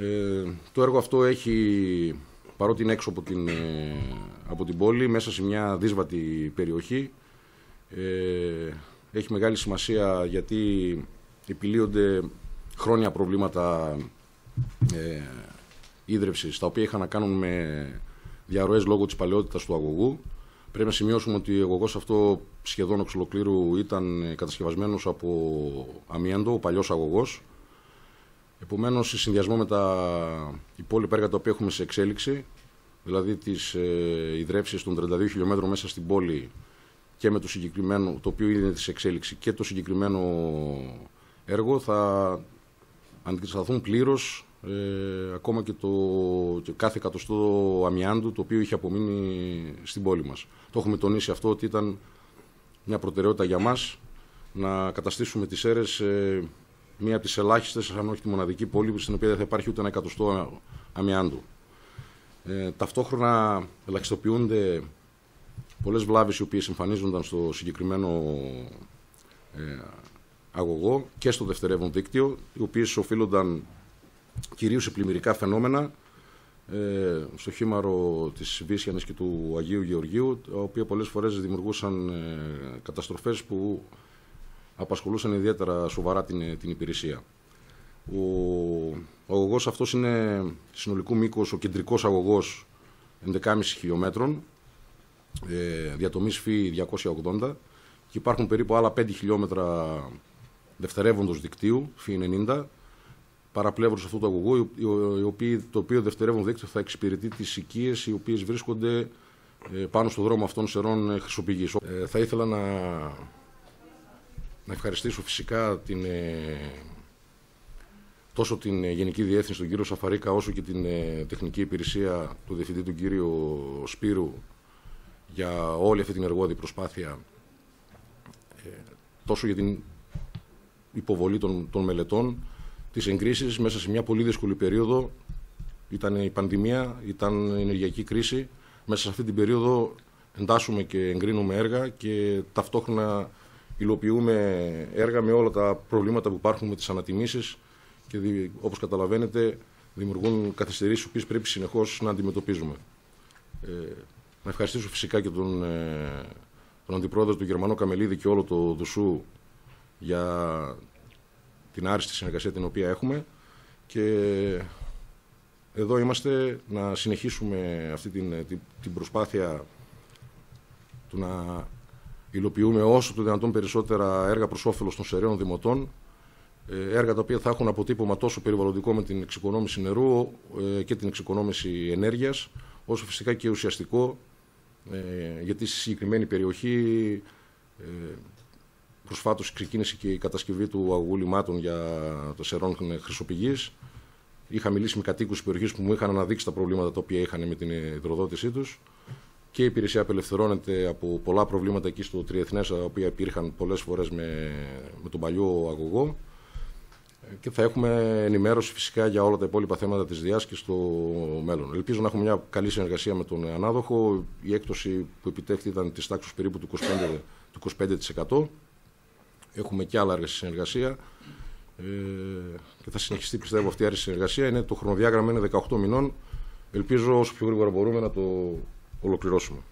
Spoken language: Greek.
Ε, το έργο αυτό έχει, παρότι είναι έξω από την, ε, από την πόλη, μέσα σε μια δύσβατη περιοχή, ε, έχει μεγάλη σημασία γιατί επιλύονται χρόνια προβλήματα ε, ίδρυυσης, τα οποία είχαν να κάνουν με διαρροές λόγω της παλαιότητας του αγωγού. Πρέπει να σημειώσουμε ότι ο αγωγός αυτό σχεδόν εξ ολοκλήρου ήταν κατασκευασμένος από αμίαντο, ο παλιός αγωγός. Επομένως, σε συνδυασμό με τα υπόλοιπα έργα τα οποία έχουμε σε εξέλιξη, δηλαδή τις ε, ιδρεύσεις των 32 χιλιόμετρων μέσα στην πόλη και με το συγκεκριμένο, το οποίο είναι της εξέλιξη και το συγκεκριμένο έργο θα αντικατασταθούν πλήρως ε, ακόμα και, το, και κάθε εκατοστό αμοιάντου το οποίο είχε απομείνει στην πόλη μας. Το έχουμε τονίσει αυτό ότι ήταν μια προτεραιότητα για μας να καταστήσουμε τις αίρες ε, μία από τις ελάχιστες, αν όχι τη μοναδική πόλη, στην οποία δεν θα υπάρχει ούτε ένα εκατοστό αμοιάντου. Ε, ταυτόχρονα ελαχιστοποιούνται πολλές βλάβες οι οποίες εμφανίζονταν στο συγκεκριμένο ε, αγωγό και στο δευτερεύον δίκτυο, οι οποίες οφείλονταν κυρίως σε πλημμυρικά φαινόμενα ε, στο χήμαρο της Βίσιανης και του Αγίου Γεωργίου, τα οποία πολλές φορές δημιουργούσαν ε, καταστροφές που απασχολούσαν ιδιαίτερα σοβαρά την, την υπηρεσία. Ο, ο αγωγός αυτός είναι συνολικού μήκος, ο κεντρικός αγωγός 11,5 χιλιόμετρων, ε, διατομής φύ 280 και υπάρχουν περίπου άλλα 5 χιλιόμετρα δευτερεύοντος δικτύου, φύ 90, παραπλεύρους αυτού του αγωγού, το οποίο δευτερεύον δίκτυο θα εξυπηρετεί τις οικίες οι οποίες βρίσκονται ε, πάνω στο δρόμο αυτών σερών ε, χρυσοπηγής. Ε, θα ήθελα να, να ευχαριστήσω φυσικά την, τόσο την Γενική Διεύθυνση του κύριο Σαφαρίκα όσο και την τεχνική υπηρεσία του Διευθυντή του κύριου Σπύρου για όλη αυτή την εργόδη προσπάθεια τόσο για την υποβολή των, των μελετών τις εγκρίσεις μέσα σε μια πολύ δύσκολη περίοδο. Ήταν η πανδημία, ήταν η ενεργειακή κρίση. Μέσα σε αυτή την περίοδο εντάσσουμε και εγκρίνουμε έργα και ταυτόχρονα υλοποιούμε έργα με όλα τα προβλήματα που υπάρχουν με τις ανατιμήσεις και όπως καταλαβαίνετε δημιουργούν καθυστερήσεις που πρέπει συνεχώς να αντιμετωπίζουμε. Ε, να ευχαριστήσω φυσικά και τον, ε, τον Αντιπρόεδρο του Γερμανό Καμελίδη και όλο το Δουσού για την άριστη συνεργασία την οποία έχουμε και εδώ είμαστε να συνεχίσουμε αυτή την, την, προσπάθεια του να υλοποιούμε όσο το δυνατόν περισσότερα έργα προς όφελος των σεραίων δημοτών ε, έργα τα οποία θα έχουν αποτύπωμα τόσο περιβαλλοντικό με την εξοικονόμηση νερού ε, και την εξοικονόμηση ενέργειας όσο φυσικά και ουσιαστικό ε, γιατί στη συγκεκριμένη περιοχή Προσφάτως ξεκίνησε και η κατασκευή του αγωγού λιμάτων για το Σερών Χρυσοπηγής. Είχα μιλήσει με κατοίκους της περιοχής που μου είχαν αναδείξει τα προβλήματα τα οποία είχαν με την υδροδότησή τους. Και η υπηρεσία απελευθερώνεται από πολλά προβλήματα εκεί στο Τριεθνές, τα οποία υπήρχαν πολλές φορές με, με τον παλιό αγωγό. Και θα έχουμε ενημέρωση φυσικά για όλα τα υπόλοιπα θέματα της ΔΙΑ και στο μέλλον. Ελπίζω να έχουμε μια καλή συνεργασία με τον ανάδοχο. Η έκπτωση που επιτέχθη ήταν της τάξης περίπου του 25%. Του 25%. Έχουμε και άλλα έργα στη συνεργασία ε, και θα συνεχιστεί πιστεύω αυτή η άρρηση συνεργασία. Είναι, το χρονοδιάγραμμα είναι 18 μηνών. Ελπίζω όσο πιο γρήγορα μπορούμε να το ολοκληρώσουμε.